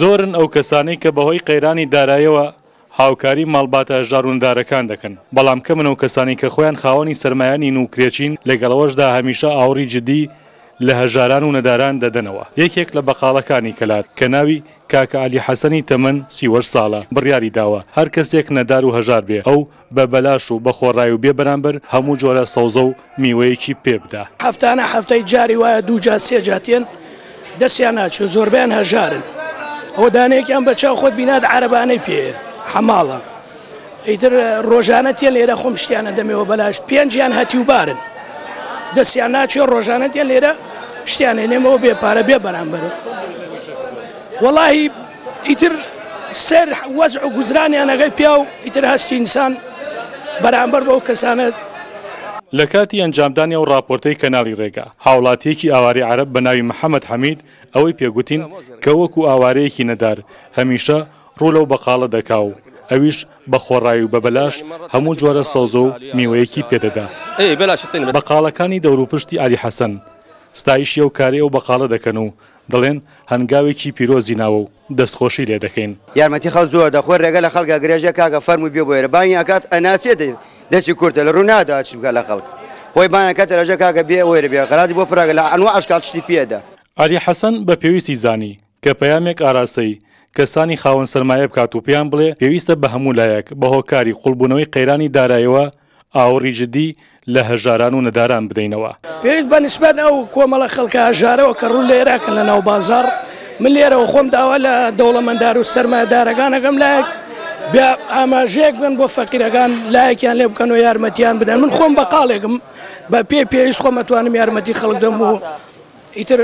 زۆرن ئەو کەسانەی کە بەهۆی قەیرانی دارایەوە هاوکاری ماڵباتە هەژاروندارەکان دەکەن، بەڵام کەمن ئەو کەسانەی کە خۆیان خاوەنی سەرمایە نین و کرێچین، لەگەڵ ئەوەشدا هەمیشە ئاوڕی جدی لە هەژاران و نەداران دەدەنەوە. یەکێک لە بەقاڵەکانی کەلار کە ناوی، کاکە عەلی حەسەن، ی تەمەن سی و هەشت ساڵە، بڕیاریداوە هەر کەسێک نەدار و هەژار بێ، ئەو، بە بەلاش و بە خۆڕای و بێ بەرامبەر هەموو جۆرە سەوزە و میوەیەکی پێ بدە. هەفتانە هەفتەی جاری وایە دوو جار سێ جار تێن دەستیان ناچێ و زۆربەیان هەژارن. ئەوە دانەیەکیان بە چاو خۆت بینات عەرەبانەی پێیە، حەماڵە. ئیتر ڕۆژانە تێن لێرە خۆم شتیان ئەدەمێ وە بەلاش. پێنجیان هەتیوبارن. دەستیان ناچێ ڕۆژانە تێن لێرە شتیان ئەینێمەوە بێ پارە بێ بەرامبەر. وەڵاهی. ئیتر سەر وەزع و گوزرانیانەکەی پیاو ئیتر هەستی ئینسان بەرامبەر بەو کەسانە. لە کاتی ئەنجامدانی ئەو ڕاپۆرتەی کەناڵی ڕێگا، هاوڵاتییەکی ئاوارەی عەرەب بە ناوی محەمەد حەمید ئەوەی پێ گوتین کە وەکوو ئاوارەیەکی نەدار هەمیشە ڕوو لەو بەقاڵە دەکا و ئەویش بە خۆڕای و بە بەلاش هەموو جۆرە سەوزە و میوەیەکی پێ دەدا. بەقاڵەکانی دەوروپشتی عەلی حەسەن ستایشی ئەو کارەی ئەو بەقاڵە دەکەن و دەڵێن هەنگاوێکی پیرۆزی ناوە و دەستخۆشی لێ دەکەین. یارمەتی خەڵک زۆر دەخۆێ رێگە لە خەڵک ئەگرێژێ کاکە فەرموو بێ بۆێرە بانگی ئەکات ئەناسێ دەستی کورتە لە روو نادا چ بکا لە خەڵک خۆی بانگ ئەکات ئەرێژێ کاکە بێ ئەوێرە بێ قەراتی بۆ پراگە لە ئەنواع ئەشکال شتی پێ دە. عەلی حەسەن بە پێویستی زانی کە پەیامێک ئاراستەی کەسانی خاوەن سەرمایە بکات و پێیان بڵێ پێویستە بە هەموو لایەک بە هۆکاری قوڵبوونەوەی قەیرانی دارایەوە ئاوڕی جدی لە هەژاران و نەداران بدەینەوە. پێویست بە نیسبەت ئەو کۆمەڵە خەڵکە هەژارەوە کە ڕوون لە ئێراقن لە ناو بازاڕ، من لێرەوە خۆم داوا لە دەوڵەمەندار و سەرمایەدارەکان ئەکەم لایەک بە ئاماژەیەک بکەن بۆ فەقیرەکان لایەکیان لێ بکەن و یارمەتیان بدەن من خۆم بەقاڵێکم بە پێی پێویست خۆم ئەتوانم یارمەتی خەڵک بدەم و ئیتر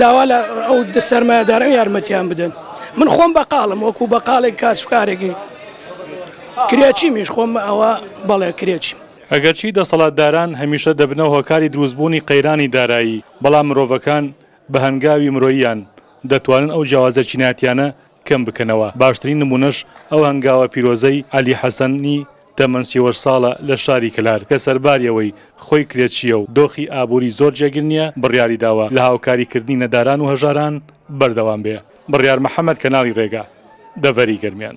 داوا لە ئەو سەرمایەدارە یارمەتیان بدەن من خۆم بەقالم وەکو بەقالێک کاسوکارێکی کرێچیمیش خۆم ئەوە بەڵێ کرێچیم ئەگەرچی دەسەڵاتداران هەمیشە دەبنە هۆکاری دروستبوونی قەیرانی دارایی، بەڵام مرۆڤەکان بە هەنگاوی مرۆییان دەتوانن ئەو جیاوازە چینایەتیانە کەم بکەنەوە، باشترین نموونەش ئەو هەنگاوە پیرۆزەی عەلی حەسەن ی تەمەن سی و هەشت ساڵە لە شاری کەلار کە سەرباری ئەوەی خۆی کرێچییە و دۆخی ئابووری زۆر جێگر نییە بڕیاری داوە لە هاوکاری کردنی نەداران و هەژاران بەردەوام بێ بڕیار محەمەد کەناڵی ڕێگا دەڤەری گەرمیان.